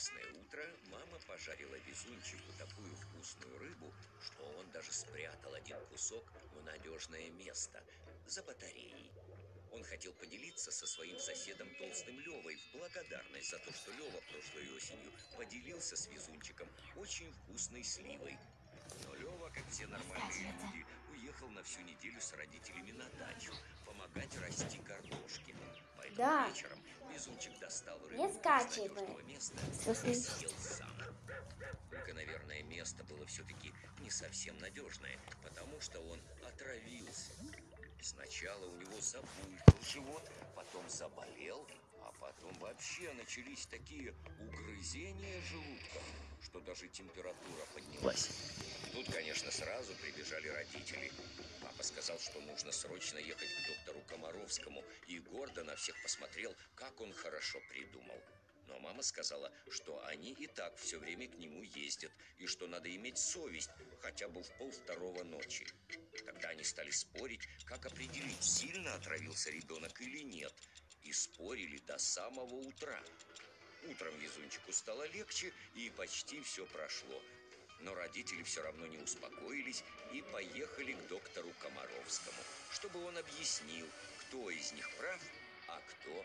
прекрасное утро мама пожарила везунчику такую вкусную рыбу, что он даже спрятал один кусок в надежное место, за батареей. Он хотел поделиться со своим соседом Толстым Левой в благодарность за то, что Лева прошлой осенью поделился с везунчиком очень вкусной сливой. Но Лева, как все нормальные люди, уехал на всю неделю с родителями на дачу помогать расти картошке. Поэтому Да. вечером везунчик достал рыбу Не скачивай. места и съел сам. Только, наверное, место было все-таки не совсем надежное, потому что он отравился. Сначала у него забулькал живот, потом заболел, а потом вообще начались такие угрызения желудка, что даже температура поднялась. Тут, конечно, сразу прибежали родители. Папа сказал, нужно срочно ехать к доктору Комаровскому, и гордо на всех посмотрел, как он хорошо придумал. Но мама сказала, что они и так все время к нему ездят, и что надо иметь совесть хотя бы в полвторого ночи. Тогда они стали спорить, как определить, сильно отравился ребенок или нет, и спорили до самого утра. Утром везунчику стало легче, и почти все прошло. Но родители все равно не успокоились и поехали к доктору Комаровскому, чтобы он объяснил, кто из них прав, а кто.